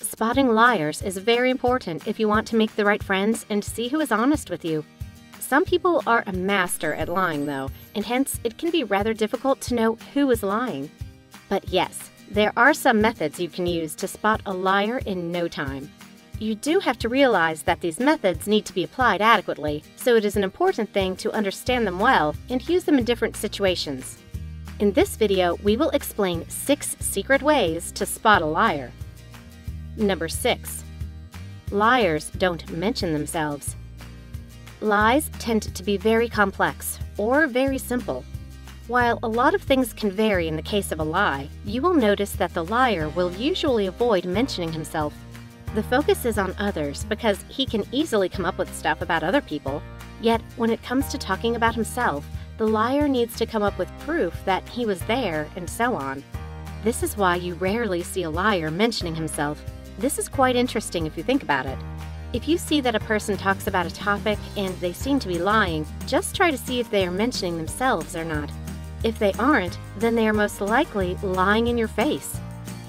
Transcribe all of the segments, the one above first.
Spotting liars is very important if you want to make the right friends and see who is honest with you. Some people are a master at lying, though, and hence it can be rather difficult to know who is lying. But yes, there are some methods you can use to spot a liar in no time. You do have to realize that these methods need to be applied adequately, so it is an important thing to understand them well and use them in different situations. In this video, we will explain 6 secret ways to spot a liar. Number 6. Liars don't mention themselves. Lies tend to be very complex or very simple. While a lot of things can vary in the case of a lie, you will notice that the liar will usually avoid mentioning himself the focus is on others because he can easily come up with stuff about other people. Yet, when it comes to talking about himself, the liar needs to come up with proof that he was there and so on. This is why you rarely see a liar mentioning himself. This is quite interesting if you think about it. If you see that a person talks about a topic and they seem to be lying, just try to see if they are mentioning themselves or not. If they aren't, then they are most likely lying in your face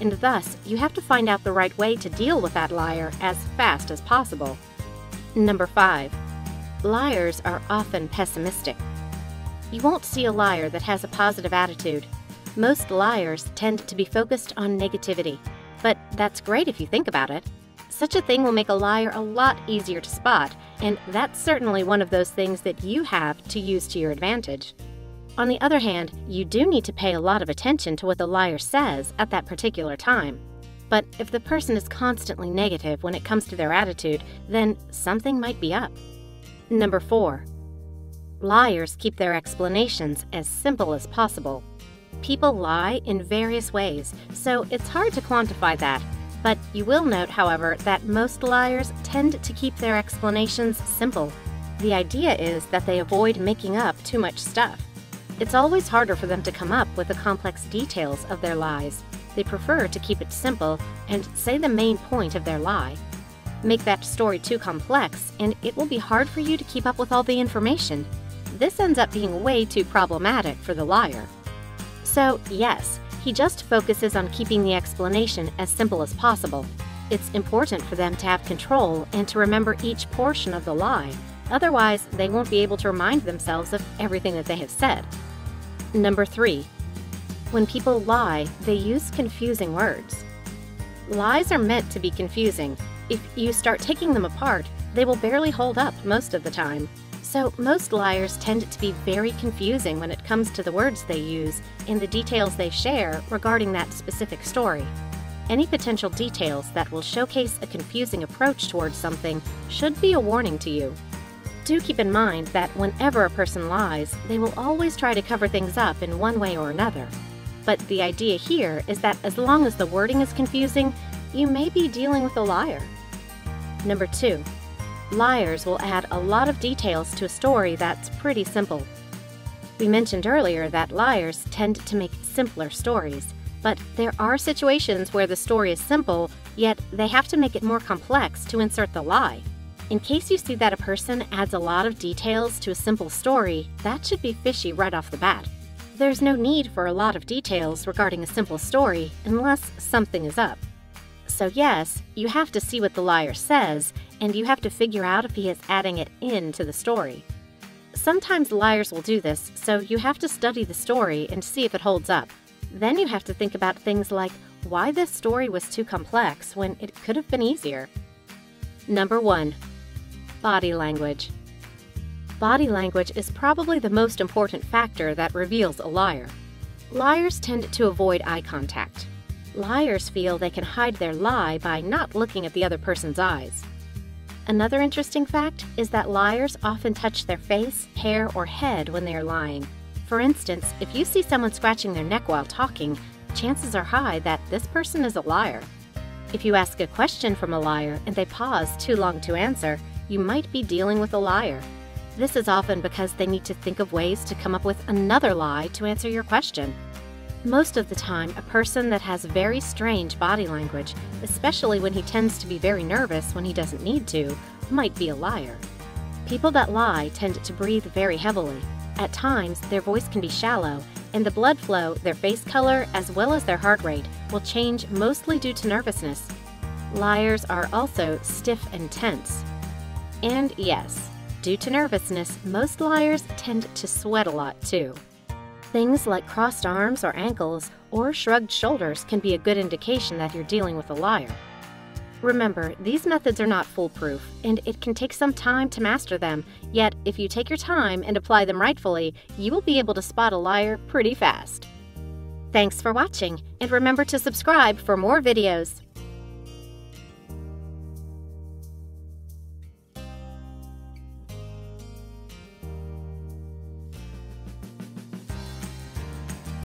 and thus you have to find out the right way to deal with that liar as fast as possible. Number 5. Liars are often pessimistic. You won't see a liar that has a positive attitude. Most liars tend to be focused on negativity, but that's great if you think about it. Such a thing will make a liar a lot easier to spot, and that's certainly one of those things that you have to use to your advantage. On the other hand, you do need to pay a lot of attention to what the liar says at that particular time. But if the person is constantly negative when it comes to their attitude, then something might be up. Number 4. Liars keep their explanations as simple as possible. People lie in various ways, so it's hard to quantify that. But you will note, however, that most liars tend to keep their explanations simple. The idea is that they avoid making up too much stuff. It's always harder for them to come up with the complex details of their lies. They prefer to keep it simple and say the main point of their lie. Make that story too complex, and it will be hard for you to keep up with all the information. This ends up being way too problematic for the liar. So, yes, he just focuses on keeping the explanation as simple as possible. It's important for them to have control and to remember each portion of the lie. Otherwise, they won't be able to remind themselves of everything that they have said. Number 3. When people lie, they use confusing words. Lies are meant to be confusing. If you start taking them apart, they will barely hold up most of the time. So, most liars tend to be very confusing when it comes to the words they use and the details they share regarding that specific story. Any potential details that will showcase a confusing approach towards something should be a warning to you do keep in mind that whenever a person lies, they will always try to cover things up in one way or another. But the idea here is that as long as the wording is confusing, you may be dealing with a liar. Number 2. Liars will add a lot of details to a story that's pretty simple. We mentioned earlier that liars tend to make simpler stories, but there are situations where the story is simple, yet they have to make it more complex to insert the lie. In case you see that a person adds a lot of details to a simple story, that should be fishy right off the bat. There's no need for a lot of details regarding a simple story unless something is up. So, yes, you have to see what the liar says, and you have to figure out if he is adding it into the story. Sometimes liars will do this, so you have to study the story and see if it holds up. Then you have to think about things like why this story was too complex when it could have been easier. Number 1 Body language. Body language is probably the most important factor that reveals a liar. Liars tend to avoid eye contact. Liars feel they can hide their lie by not looking at the other person's eyes. Another interesting fact is that liars often touch their face, hair, or head when they are lying. For instance, if you see someone scratching their neck while talking, chances are high that this person is a liar. If you ask a question from a liar and they pause too long to answer, you might be dealing with a liar. This is often because they need to think of ways to come up with another lie to answer your question. Most of the time, a person that has very strange body language, especially when he tends to be very nervous when he doesn't need to, might be a liar. People that lie tend to breathe very heavily. At times, their voice can be shallow, and the blood flow, their face color, as well as their heart rate will change mostly due to nervousness. Liars are also stiff and tense. And yes, due to nervousness, most liars tend to sweat a lot too. Things like crossed arms or ankles or shrugged shoulders can be a good indication that you're dealing with a liar. Remember, these methods are not foolproof, and it can take some time to master them, yet if you take your time and apply them rightfully, you will be able to spot a liar pretty fast. Thanks for watching, and remember to subscribe for more videos.